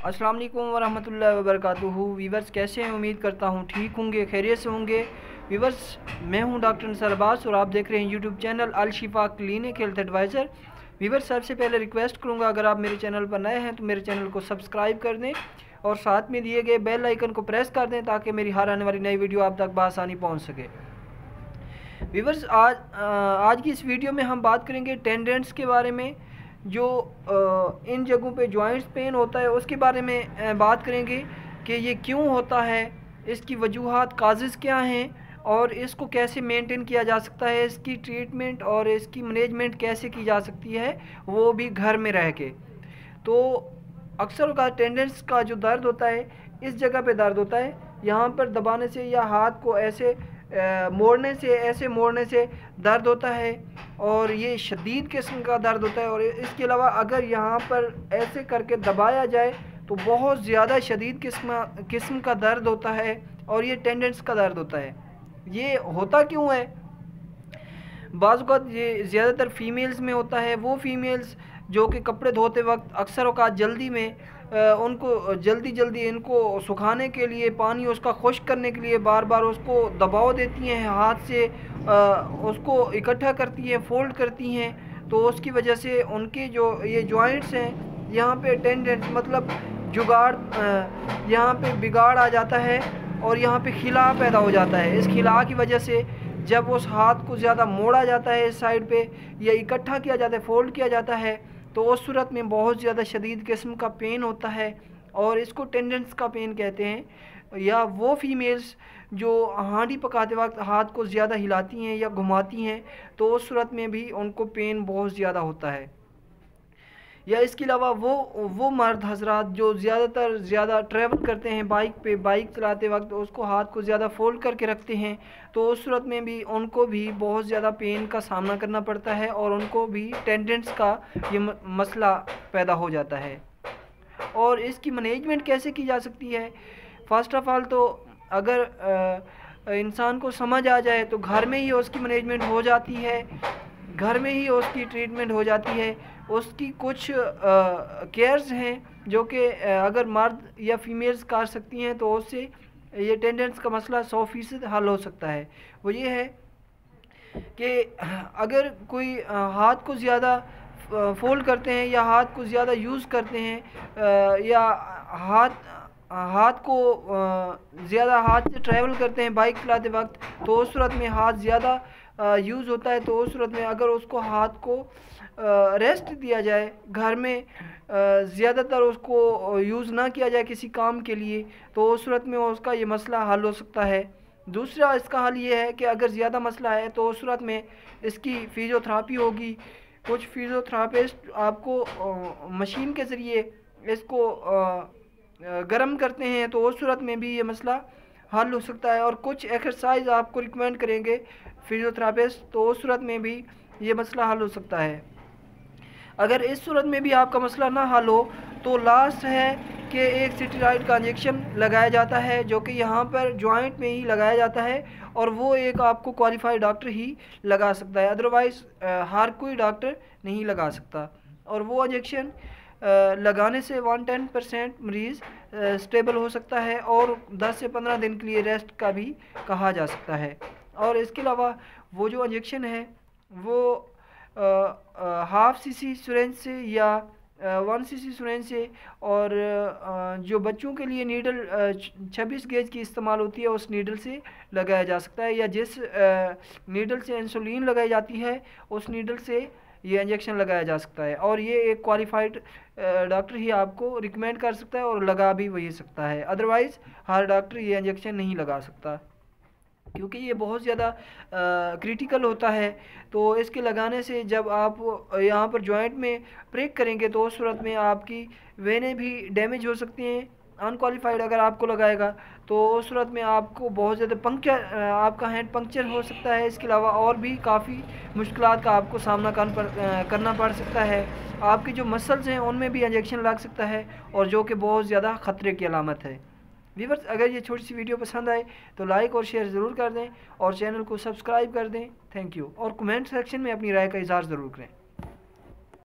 अस्सलाम वालेकुम वरहमतुल्लाहि वबरकातुहू। वीवर्स कैसे हैं? उम्मीद करता हूँ ठीक होंगे, खैरियत से होंगे। वीवर्स मैं हूँ डॉक्टर नसर अब्बास और आप देख रहे हैं यूट्यूब चैनल अल शिफा क्लिनिक हेल्थ एडवाइज़र। वीवर्स सबसे पहले रिक्वेस्ट करूँगा, अगर आप मेरे चैनल पर नए हैं तो मेरे चैनल को सब्सक्राइब कर दें और साथ में दिए गए बेल आइकन को प्रेस कर दें ताकि मेरी हर आने वाली नई वीडियो आप तक बसानी पहुँच सके। वीवर्स आज आज की इस वीडियो में हम बात करेंगे टेंडेंट्स के बारे में। जो इन जगहों पे जॉइंट्स पेन होता है, उसके बारे में बात करेंगे कि ये क्यों होता है, इसकी वजूहत काजेज़ क्या हैं और इसको कैसे मेंटेन किया जा सकता है, इसकी ट्रीटमेंट और इसकी मैनेजमेंट कैसे की जा सकती है, वो भी घर में रह के। तो अक्सर का टेंडेंस का जो दर्द होता है, इस जगह पे दर्द होता है, यहाँ पर दबाने से या हाथ को ऐसे मोड़ने से, ऐसे मोड़ने से दर्द होता है और ये शदीद किस्म का दर्द होता है और इसके अलावा अगर यहाँ पर ऐसे करके दबाया जाए तो बहुत ज़्यादा शदीद किस्म किस्म का दर्द होता है और ये टेंडेंस का दर्द होता है। ये होता क्यों है? बाज़ात ये ज़्यादातर फीमेल्स में होता है, वो फीमेल्स जो कि कपड़े धोते वक्त अक्सर अवकात जल्दी में उनको, जल्दी जल्दी इनको सुखाने के लिए, पानी उसका खुश्क करने के लिए बार बार उसको दबाव देती हैं, हाथ से उसको इकट्ठा करती हैं, फोल्ड करती हैं तो उसकी वजह से उनके जो, ये जॉइंट्स हैं, यहाँ पे टेंडेंट मतलब जुगाड़ यहाँ पे बिगाड़ आ जाता है और यहाँ पे खिला पैदा हो जाता है। इस खिला की वजह से जब उस हाथ को ज़्यादा मोड़ा जाता है इस साइड पे, या इकट्ठा किया जाता है फोल्ड किया जाता है तो उस सूरत में बहुत ज़्यादा शदीद किस्म का पेन होता है और इसको टेंडेंस का पेन कहते हैं। या वो फीमेल्स जो हांडी पकाते वक्त हाथ को ज़्यादा हिलाती हैं या घुमाती हैं तो उस सूरत में भी उनको पेन बहुत ज़्यादा होता है। या इसके अलावा वो वो मर्द हजरात जो ज़्यादातर, ज़्यादा ट्रैवल करते हैं बाइक पे बाइक चलाते वक्त, उसको हाथ को ज़्यादा फोल्ड करके रखते हैं तो उस सूरत में भी उनको भी बहुत ज़्यादा पेन का सामना करना पड़ता है और उनको भी टेंडेंट्स का ये मसला पैदा हो जाता है। और इसकी मैनेजमेंट कैसे की जा सकती है? फ़र्स्ट ऑफ़ ऑल तो अगर इंसान को समझ आ जाए तो घर में ही उसकी मैनेजमेंट हो जाती है। घर में ही उसकी ट्रीटमेंट हो जाती है। उसकी कुछ केयर्स हैं जो कि अगर मर्द या फीमेल्स कर सकती हैं तो उससे ये टेंडेंस का मसला सौ फ़ीसद हल हो सकता है। वो ये है कि अगर कोई हाथ को ज़्यादा फोल्ड करते हैं या हाथ को ज़्यादा यूज़ करते हैं या हाथ हाथ को ज़्यादा हाथ से ट्रैवल करते हैं बाइक चलाते वक्त तो उस सूरत में हाथ ज़्यादा यूज़ होता है तो उस सूरत में अगर उसको हाथ को रेस्ट दिया जाए, घर में ज़्यादातर उसको यूज़ ना किया जाए किसी काम के लिए तो उस सूरत में उसका ये मसला हल हो सकता है। दूसरा इसका हल ये है कि अगर ज़्यादा मसला है तो उस सूरत में इसकी फ़िज़ियोथेरापी होगी। कुछ फ़िज़ियोथेरापिस्ट आपको मशीन के ज़रिए इसको गर्म करते हैं तो उस सूरत में भी ये मसला हल हो सकता है और कुछ एक्सरसाइज आपको रिकमेंड करेंगे फिजियोथेरापिस्ट तो उस सूरत में भी ये मसला हल हो सकता है। अगर इस सूरत में भी आपका मसला ना हल हो तो लास्ट है कि एक सिटीराइड का इंजेक्शन लगाया जाता है, जो कि यहाँ पर जॉइंट में ही लगाया जाता है और वो एक आपको क्वालिफाइड डॉक्टर ही लगा सकता है। अदरवाइज़ हर कोई डॉक्टर नहीं लगा सकता। और वो इंजेक्शन लगाने से वन टेन परसेंट मरीज़ स्टेबल हो सकता है और 10 से 15 दिन के लिए रेस्ट का भी कहा जा सकता है। और इसके अलावा वो जो इंजेक्शन है, वो हाफ़ सी सी सुरेंज से या वन सी सी सुरेंज से और जो बच्चों के लिए नीडल छब्बीस गेज की इस्तेमाल होती है, उस नीडल से लगाया जा सकता है या जिस नीडल से इंसुलिन लगाई जाती है, उस नीडल से ये इंजेक्शन लगाया जा सकता है। और ये एक क्वालिफाइड डॉक्टर ही आपको रिकमेंड कर सकता है और लगा भी वही सकता है। अदरवाइज़ हर डॉक्टर ये इंजेक्शन नहीं लगा सकता। क्योंकि ये बहुत ज़्यादा क्रिटिकल होता है। तो इसके लगाने से जब आप यहाँ पर जॉइंट में ब्रेक करेंगे तो उस सूरत में आपकी वेनें भी डैमेज हो सकती हैं। अनक्वालिफाइड अगर आपको लगाएगा तो उस सूरत में आपको बहुत ज़्यादा पंक्चर आपका हैंड पंक्चर हो सकता है। इसके अलावा और भी काफ़ी मुश्किल का आपको सामना करना पड़ सकता है। आपकी जो मसल्स हैं, उनमें भी इंजेक्शन लग सकता है और जो कि बहुत ज़्यादा ख़तरे की अलामत है। व्यूवर्स, अगर ये छोटी सी वीडियो पसंद आए तो लाइक और शेयर ज़रूर कर दें और चैनल को सब्सक्राइब कर दें। Thank you. और कमेंट सेक्शन में अपनी राय का इजहार ज़रूर करें।